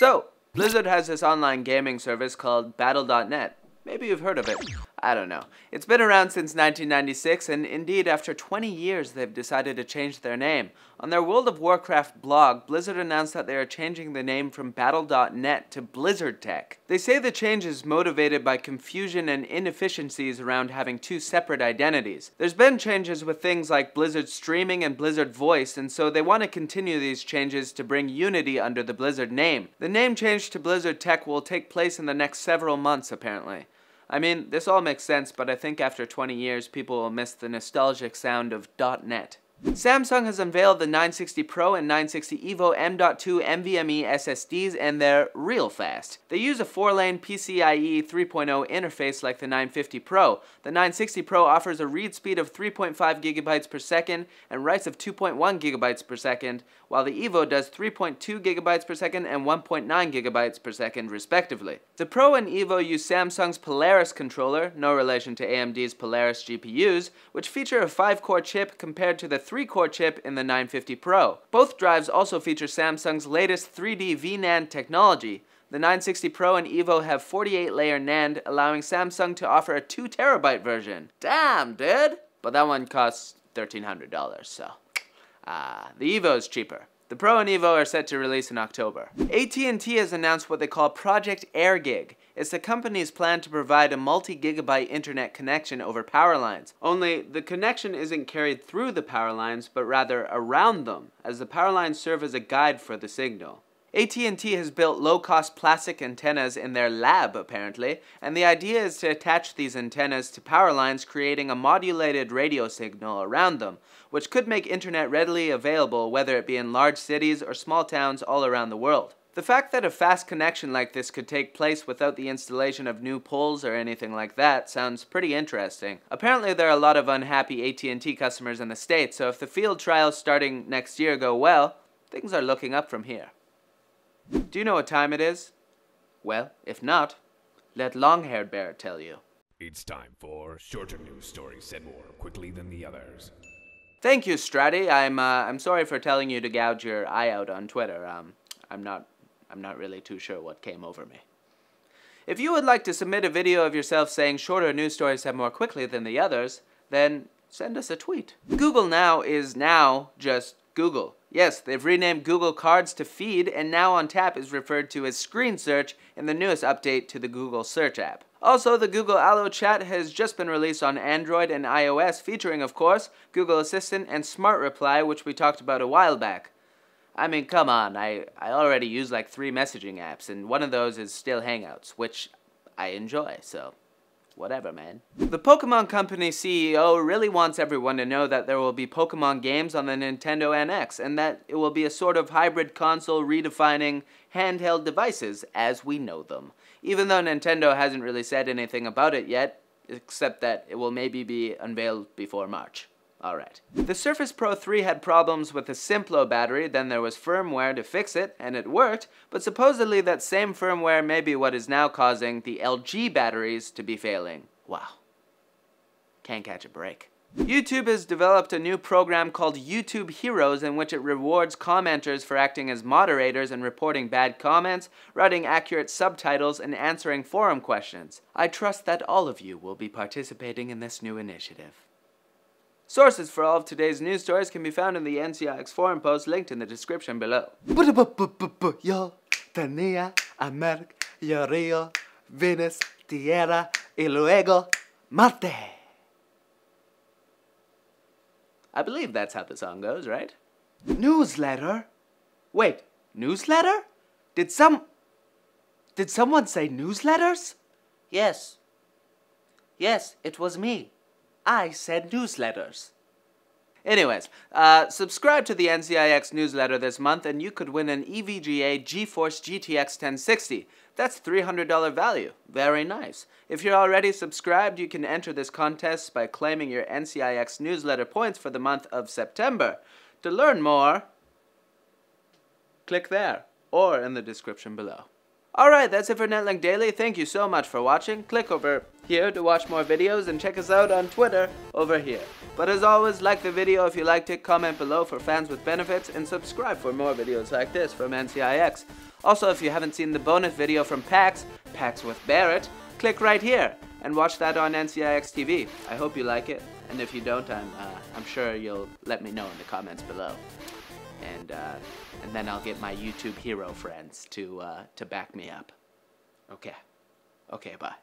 So, Blizzard has this online gaming service called Battle.net. Maybe you've heard of it. I don't know. It's been around since 1996, and indeed, after 20 years, they've decided to change their name. On their World of Warcraft blog, Blizzard announced that they are changing the name from Battle.net to Blizzard Tech. They say the change is motivated by confusion and inefficiencies around having two separate identities. There's been changes with things like Blizzard Streaming and Blizzard Voice, and so they want to continue these changes to bring unity under the Blizzard name. The name change to Blizzard Tech will take place in the next several months, apparently. I mean, this all makes sense, but I think after 20 years, people will miss the nostalgic sound of .NET. Samsung has unveiled the 960 Pro and 960 EVO M.2 NVMe SSDs and they're real fast. They use a 4-lane PCIe 3.0 interface like the 950 Pro. The 960 Pro offers a read speed of 3.5 gigabytes per second and writes of 2.1 gigabytes per second, while the EVO does 3.2 gigabytes per second and 1.9 gigabytes per second respectively. The Pro and EVO use Samsung's Polaris controller, no relation to AMD's Polaris GPUs, which feature a 5-core chip compared to the 3-core chip in the 950 Pro. Both drives also feature Samsung's latest 3D VNAND technology. The 960 Pro and EVO have 48-layer NAND, allowing Samsung to offer a 2 terabyte version. Damn, dude! But that one costs $1,300, so... Ah, the EVO is cheaper. The Pro and EVO are set to release in October. AT&T has announced what they call Project AirGig. It's the company's plan to provide a multi-gigabyte internet connection over power lines. Only, the connection isn't carried through the power lines, but rather around them, as the power lines serve as a guide for the signal. AT&T has built low-cost plastic antennas in their lab, apparently, and the idea is to attach these antennas to power lines creating a modulated radio signal around them, which could make internet readily available whether it be in large cities or small towns all around the world. The fact that a fast connection like this could take place without the installation of new poles or anything like that sounds pretty interesting. Apparently there are a lot of unhappy AT&T customers in the States, so if the field trials starting next year go well, things are looking up from here. Do you know what time it is? Well, if not, let long-haired bear tell you. It's time for shorter news stories said more quickly than the others. Thank you, Stratty. I'm uh, I'm sorry for telling you to gouge your eye out on Twitter. Um, I'm not I'm not really too sure what came over me. If you would like to submit a video of yourself saying shorter news stories said more quickly than the others, then send us a tweet. Google Now is now just Google. Yes, they've renamed Google Cards to Feed, and now on tap is referred to as Screen Search in the newest update to the Google Search app. Also, the Google Allo Chat has just been released on Android and iOS, featuring, of course, Google Assistant and Smart Reply, which we talked about a while back. I mean, come on, I, I already use like three messaging apps, and one of those is still Hangouts, which I enjoy, so whatever, man. The Pokemon Company CEO really wants everyone to know that there will be Pokemon games on the Nintendo NX, and that it will be a sort of hybrid console redefining handheld devices as we know them. Even though Nintendo hasn't really said anything about it yet, except that it will maybe be unveiled before March. Alright. The Surface Pro 3 had problems with the Simplo battery, then there was firmware to fix it, and it worked, but supposedly that same firmware may be what is now causing the LG batteries to be failing. Wow. Can't catch a break. YouTube has developed a new program called YouTube Heroes in which it rewards commenters for acting as moderators and reporting bad comments, writing accurate subtitles, and answering forum questions. I trust that all of you will be participating in this new initiative. Sources for all of today's news stories can be found in the NCIX forum post linked in the description below. Yo tenía América, yo Río, Venus, Tierra, y luego Marte. I believe that's how the song goes, right? Newsletter? Wait, newsletter? Did some... Did someone say newsletters? Yes. Yes, it was me. I said newsletters. Anyways, uh, subscribe to the NCIX newsletter this month and you could win an EVGA GeForce GTX 1060. That's $300 value. Very nice. If you're already subscribed, you can enter this contest by claiming your NCIX newsletter points for the month of September. To learn more, click there or in the description below. Alright, that's it for Netlinked Daily. Thank you so much for watching. Click over here to watch more videos and check us out on Twitter over here. But as always, like the video if you liked it, comment below for fans with benefits, and subscribe for more videos like this from NCIX. Also, if you haven't seen the bonus video from PAX, PAX with Barret, click right here and watch that on NCIX TV. I hope you like it, and if you don't, I'm, uh, I'm sure you'll let me know in the comments below and uh, and then I'll get my YouTube hero friends to uh, to back me up. Okay, okay, bye.